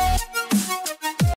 Bye.